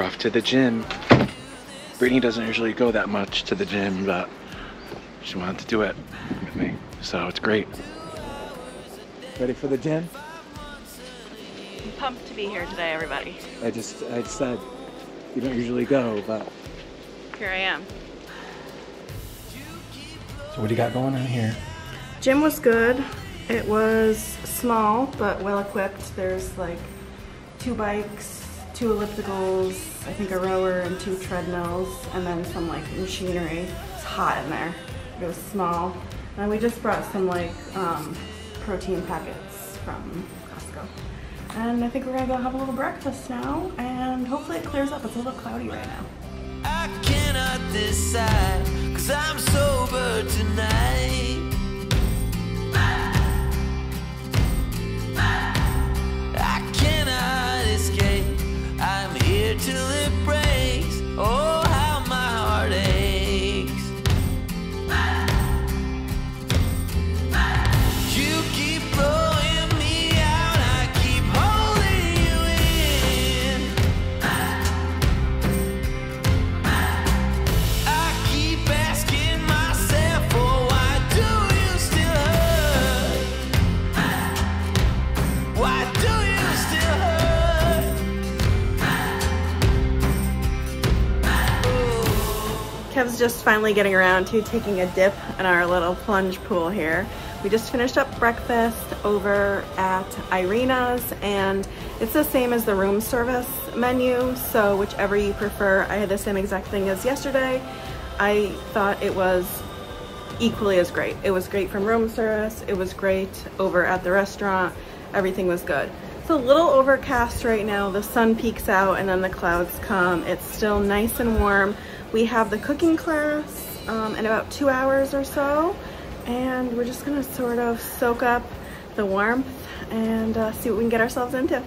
We're off to the gym. Brittney doesn't usually go that much to the gym, but she wanted to do it with me, so it's great. Ready for the gym? I'm pumped to be here today, everybody. I just, I said you don't usually go, but. Here I am. So what do you got going on here? Gym was good. It was small but well equipped. There's like two bikes, two ellipticals, I think a rower and two treadmills, and then some like machinery. It's hot in there. It was small. And we just brought some like um, protein packets from Costco. And I think we're gonna go have a little breakfast now, and hopefully it clears up. It's a little cloudy right now. I cannot decide, cause I'm sober tonight. Till just finally getting around to taking a dip in our little plunge pool here. We just finished up breakfast over at Irina's and it's the same as the room service menu, so whichever you prefer. I had the same exact thing as yesterday. I thought it was equally as great. It was great from room service, it was great over at the restaurant, everything was good. It's a little overcast right now, the sun peeks out and then the clouds come. It's still nice and warm. We have the cooking class um, in about two hours or so and we're just gonna sort of soak up the warmth and uh, see what we can get ourselves into.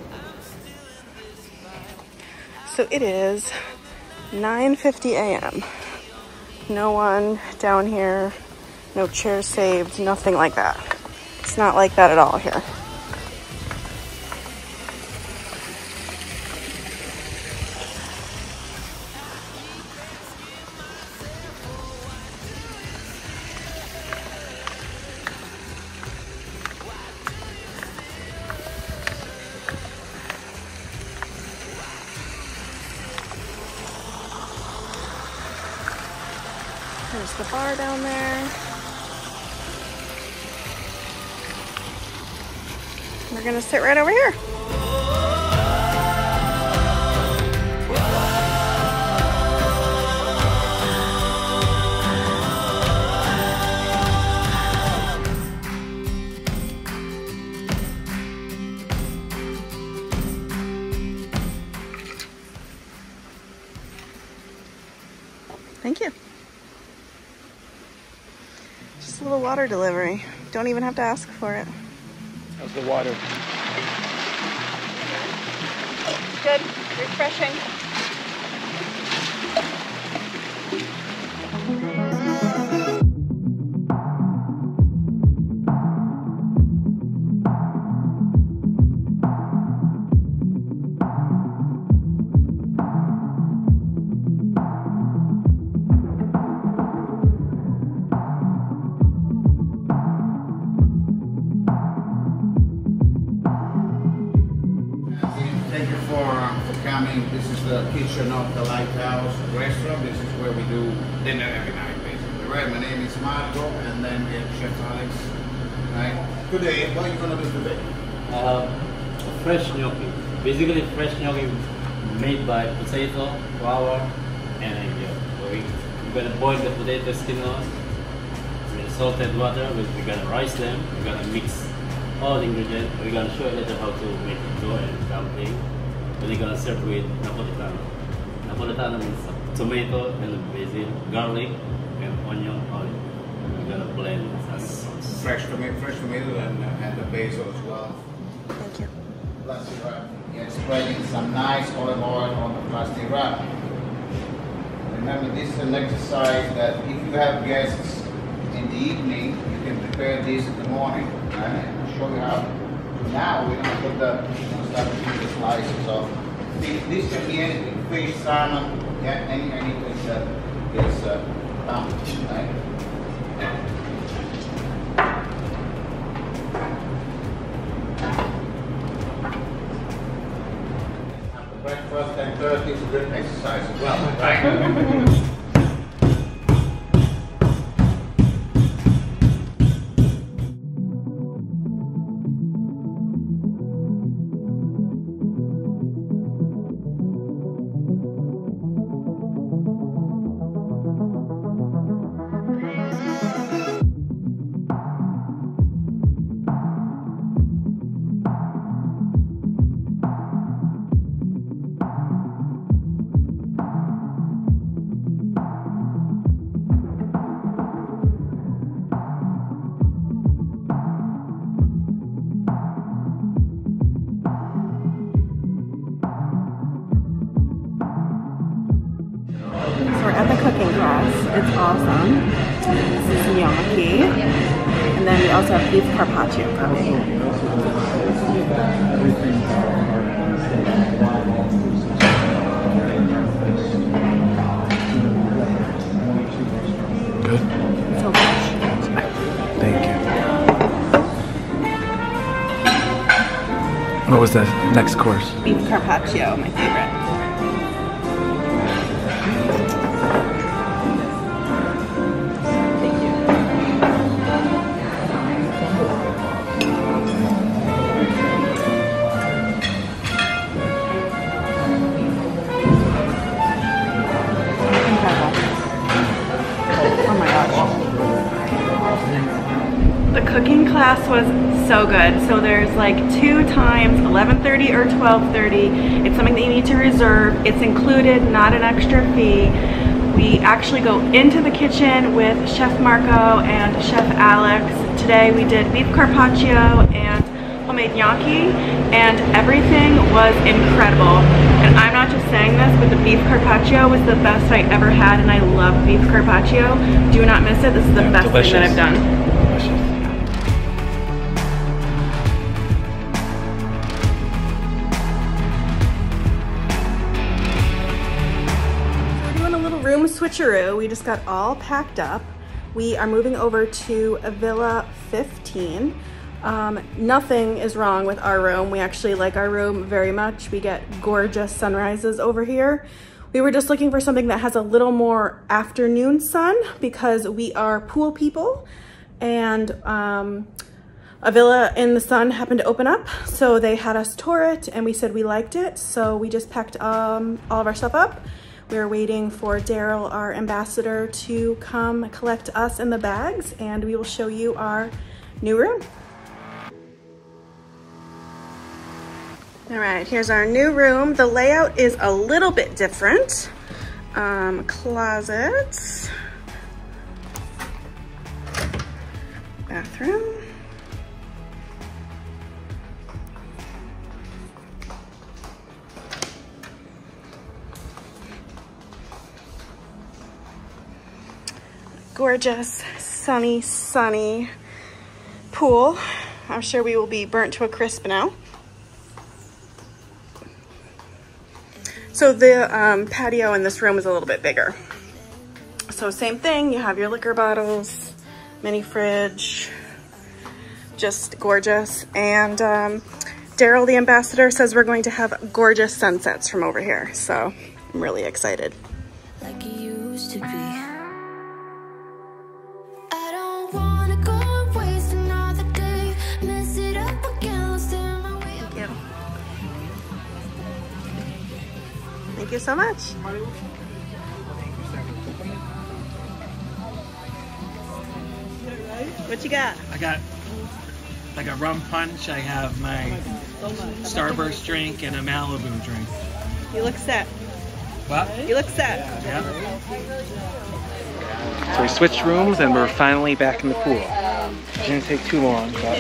So it is 9.50 a.m. No one down here, no chairs saved, nothing like that. It's not like that at all here. The bar down there. We're gonna sit right over here. Thank you. Just a little water delivery. Don't even have to ask for it. How's the water? Good, refreshing. Thank you for, uh, for coming. This is the kitchen of the Lighthouse Restaurant. This is where we do dinner every night, basically. Right, my name is Marco, and then we have Chef Alex. Right. Today, what are you gonna do today? Uh, fresh gnocchi. Basically, fresh gnocchi made by potato, flour, and egg yolk. So we, we're gonna boil the potato skin off with salted water. We, we're gonna rice them. We're gonna mix all the ingredients. We're gonna show you later how to make dough and dumpling. Then we're gonna serve with napolitano. Napolitano means tomato and basil, garlic, and onion oil. We're gonna blend as Fresh tomato, fresh tomato, and, uh, and the basil as well. Thank you. Plastic wrap. Yeah, spreading some nice olive oil on the plastic wrap. Remember, this is an exercise that if you have guests in the evening, you can prepare this in the morning. Right? And you how. So now we're gonna put the, start to the slices See, this can be anything, fish, salmon, yeah, any, anything that is uh, pumped, right? After breakfast, ten thirty is a good exercise as well, right? at the cooking class. It's awesome. This is gnocchi. And then we also have beef carpaccio coming. Good. So good. Thank you. What was the next course? Beef carpaccio, my favorite. Class was so good. So there's like two times 11:30 or 12:30. It's something that you need to reserve. It's included, not an extra fee. We actually go into the kitchen with Chef Marco and Chef Alex. Today we did beef carpaccio and homemade gnocchi and everything was incredible. And I'm not just saying this, but the beef carpaccio was the best I ever had and I love beef carpaccio. Do not miss it. This is the Yeah, best thing that. I've done. Room switcheroo. We just got all packed up. We are moving over to Villa 15. Um, nothing is wrong with our room. We actually like our room very much. We get gorgeous sunrises over here. We were just looking for something that has a little more afternoon sun because we are pool people and um, a villa in the sun happened to open up so they had us tour it and we said we liked it so we just packed um, all of our stuff up we are waiting for daryl our ambassador to come collect us in the bags and we will show you our new room. All right here's our new room. The layout is a little bit different. Um, closets bathroom gorgeous, sunny, sunny pool. I'm sure we will be burnt to a crisp now. So the um, patio in this room is a little bit bigger. So same thing, you have your liquor bottles, mini fridge, just gorgeous. And um, Daryl, the ambassador, says we're going to have gorgeous sunsets from over here. So I'm really excited. So much. What you got? I got like a rum punch. I have my Starburst drink and a Malibu drink. You look set. What? You look set. Yeah. So we switched rooms and we're finally back in the pool. It didn't take too long, but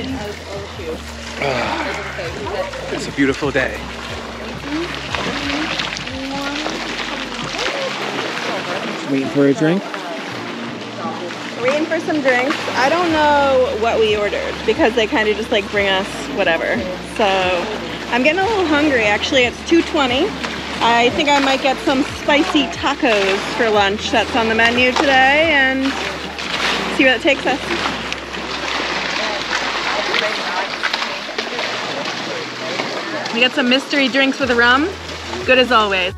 Ah, it's a beautiful day. Waiting for a drink? Waiting for some drinks. I don't know what we ordered because they kind of just like bring us whatever. So I'm getting a little hungry. Actually, it's 2:20. I think I might get some spicy tacos for lunch that's on the menu today and see where that takes us. We got some mystery drinks with rum. Good as always.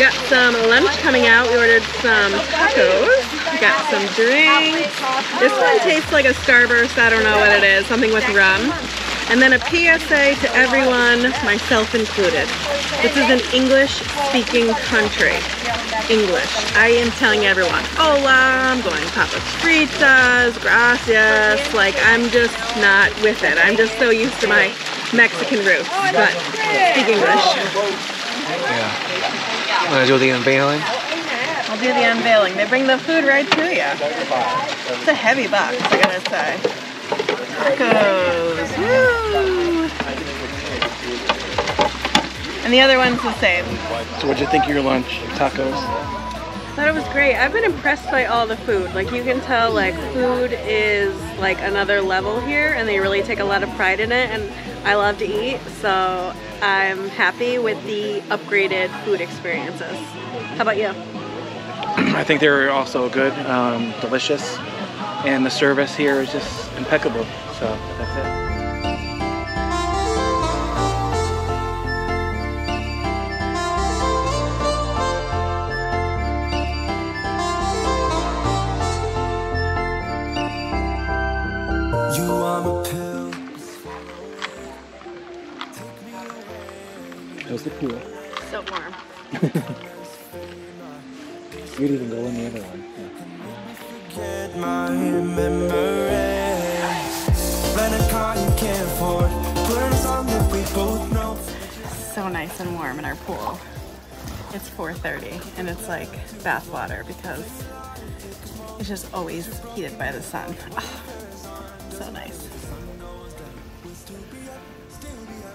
We got some lunch coming out. We ordered some tacos. We got some drinks. This one tastes like a Starburst. I don't know what it is. Something with rum. And then a PSA to everyone, myself included. This is an English-speaking country. English. I am telling everyone, hola, I'm going to papas fritas, gracias. Like, I'm just not with it. I'm just so used to my Mexican roots. But speak English. Want to do the unveiling? I'll do the unveiling. They bring the food right to you. It's a heavy box, I gotta say. Tacos. Woo! And the other one's the same. So what'd you think of your lunch? Tacos? thought it was great. I've been impressed by all the food. Like you can tell like food is like another level here and they really take a lot of pride in it and I love to eat so I'm happy with the upgraded food experiences. How about you? I think they're also good, um, delicious, and the service here is just impeccable. So that's it. There's the pool. So warm. You'd even go in the other one. Get my memories. Rent a car you can't afford. Put on that we both know. So nice and warm in our pool. It's 4.30 and it's like bath water because it's just always heated by the sun. Ah, so nice.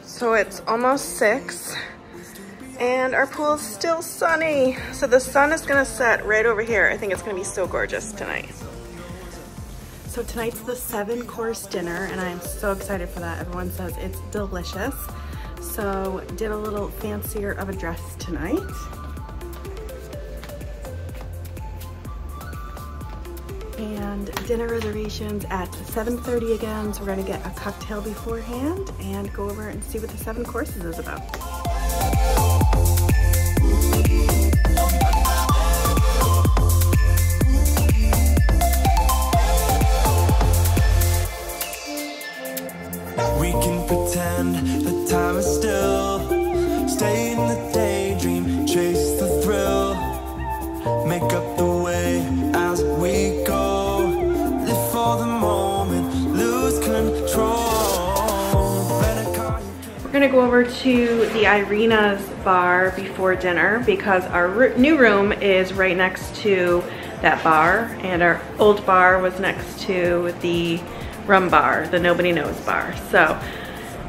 So it's almost six and our pool is still sunny. So the sun is gonna set right over here. I think it's gonna be so gorgeous tonight. So tonight's the seven course dinner and I'm so excited for that. Everyone says it's delicious. So did a little fancier of a dress tonight. And dinner reservations at 7.30 again. So we're gonna get a cocktail beforehand and go over and see what the seven courses is about. To the Irina's bar before dinner because our new room is right next to that bar and our old bar was next to the rum bar, the nobody knows bar. So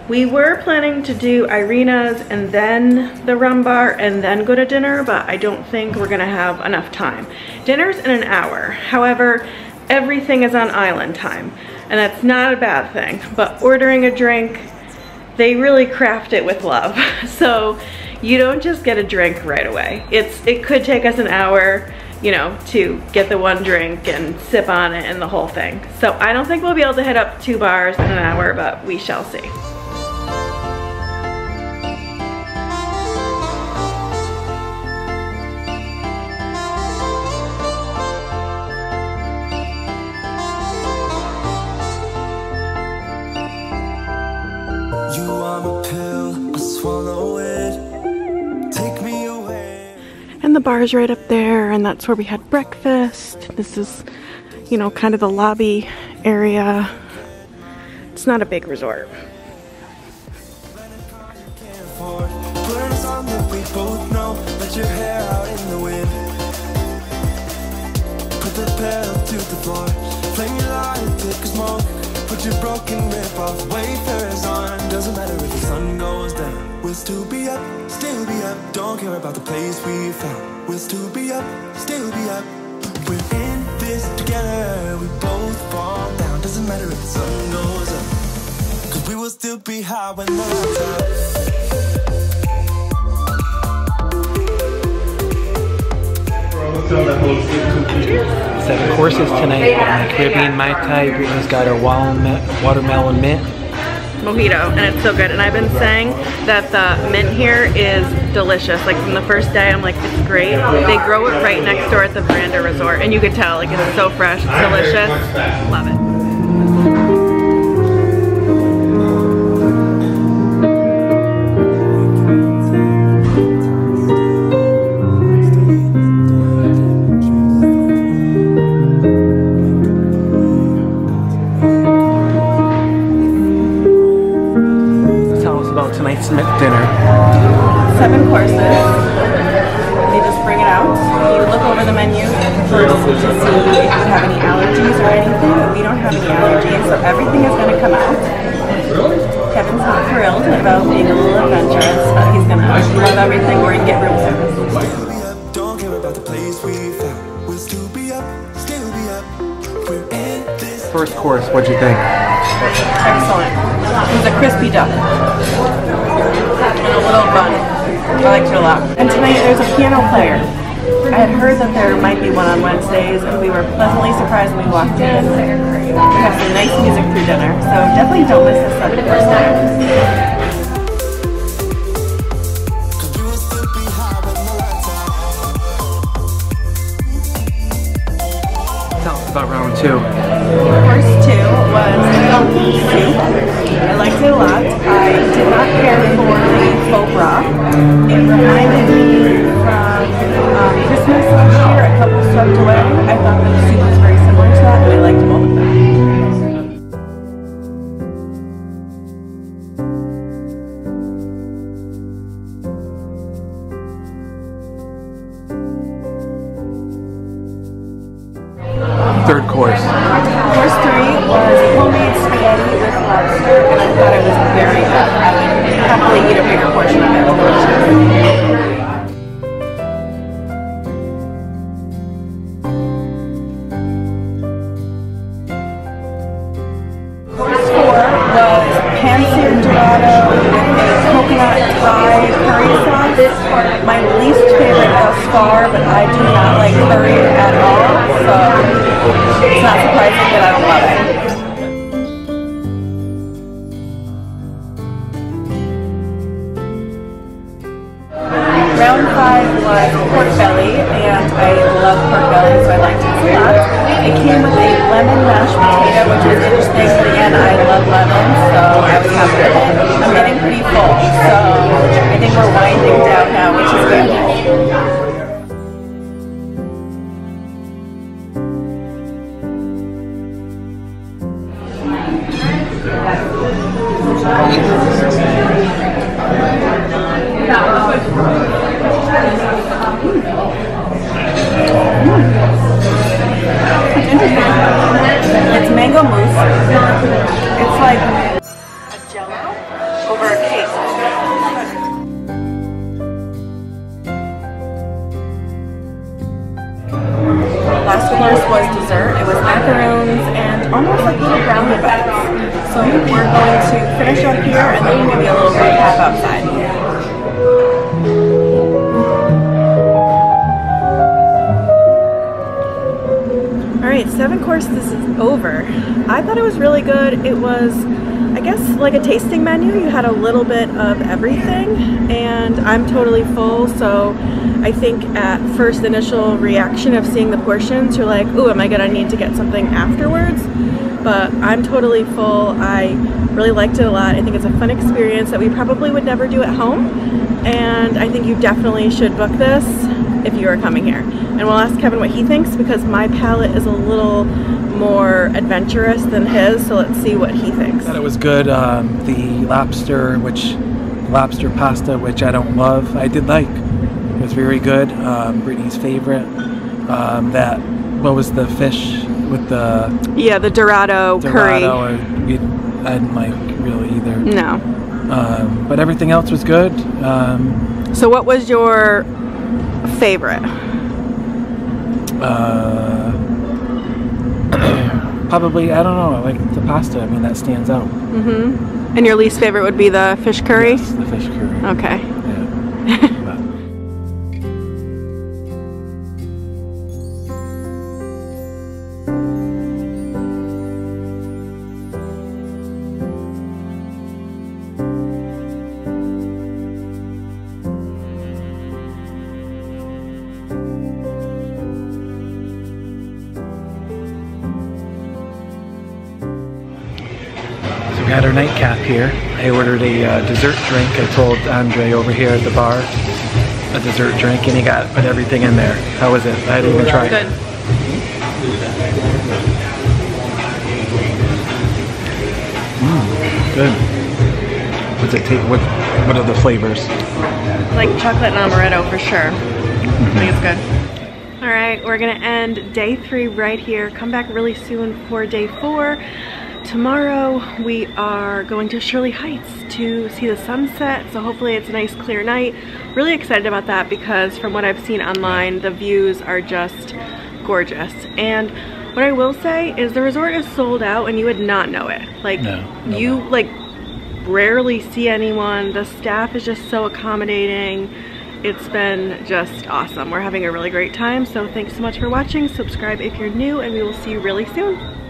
we were planning to do Irina's and then the rum bar and then go to dinner, but I don't think we're gonna have enough time. Dinner's in an hour. However, everything is on island time and that's not a bad thing, but ordering a drink they really craft it with love. So you don't just get a drink right away. It's It could take us an hour, you know, to get the one drink and sip on it and the whole thing. So I don't think we'll be able to hit up two bars in an hour, but we shall see. And the bar's right up there, and that's where we had breakfast. This is, you know, kind of the lobby area. It's not a big resort. Put on a song that we both know. Let your hair out in the wind. Put the pedal to the floor. Flame your light, take a smoke. Put your broken rip off. Wafers on. Doesn't matter if the sun goes down. We'll still be up, still be up. Don't care about the place we found. We'll still be up, still be up. We're in this together. We both fall down. Doesn't matter if the sun goes up. Cause we will still be high when the lights out. Seven courses tonight. Caribbean Mai Tai. Brittney's got her watermelon, watermelon mint. mojito and it's so good. And I've been saying that the mint here is delicious. Like from the first day I'm like it's great. They grow it right next door at the Verandah Resort and you can tell like it's so fresh it's delicious. Love it seven courses they just bring it out you look over the menu first to see if you have any allergies or anything we don't have any allergies so everything is going to come out Kevin's not thrilled about being a little adventurous but he's gonna love everything we're gonna get room service Still be up, don't care about the place we found. We'll still be up, still be up. We're in this. First course, what'd you think? Excellent. It was a crispy duck. And a little bun. I liked it a lot. And tonight there's a piano player. I had heard that there might be one on Wednesdays, and we were pleasantly surprised when we walked in. We have some nice music through dinner, so definitely don't miss this seven course dinner. Cause we will still be high when the lights out. Tell us about round two. Course two was pumpkin soup. I liked it a lot. I did not care for the foie gras. It reminded me from um, Christmas last year, a couple swept away. Was pork belly, and I love pork belly, so I liked it a lot. It came with a lemon mashed potato, which was interesting, but again, I love lemon, so I was happy with it. I'm getting pretty full, so I think we're winding down now, which is good. It's mango mousse. It's like a jello over a cake. Last of course was dessert. It was macaroons and almost like little brownie bites. So we're going to finish up here and then maybe a little recap outside. Right, course this is over. I thought it was really good. It was, I guess, like a tasting menu. You had a little bit of everything, and I'm totally full. So I think at first initial reaction of seeing the portions, you're like, "Ooh, am I gonna need to get something afterwards?" But I'm totally full. I really liked it a lot. I think it's a fun experience that we probably would never do at home, and I think you definitely should book this if you are coming here. And we'll ask Kevin what he thinks because my palate is a little more adventurous than his, so let's see what he thinks. Thought it was good. Um, the lobster, which lobster pasta, which I don't love, I did like. It was very good. Um, Brittney's favorite. Um, that what was the fish with the Yeah, the Dorado, Dorado? Or we, I didn't like really either. No. Um, but everything else was good. Um, So what was your favorite? Uh, probably, I don't know, I like the pasta. I mean, that stands out. Mm-hmm. And your least favorite would be the fish curry? Yes, the fish curry. Okay. Yeah. nightcap here. I ordered a uh, dessert drink. I told Andre over here at the bar a dessert drink, and he got put everything in there. How was it? I didn't even try. Good. Good. What's it take? What What are the flavors? Like chocolate and amaretto for sure. I think it's good. All right, we're gonna end day three right here. Come back really soon for day four. Tomorrow we are going to Shirley Heights to see the sunset. So hopefully it's a nice clear night. Really excited about that because from what I've seen online, the views are just gorgeous. And what I will say is the resort is sold out and you would not know it. Like No, no, you no. like rarely see anyone. The staff is just so accommodating. It's been just awesome. We're having a really great time. So thanks so much for watching. Subscribe if you're new and we will see you really soon.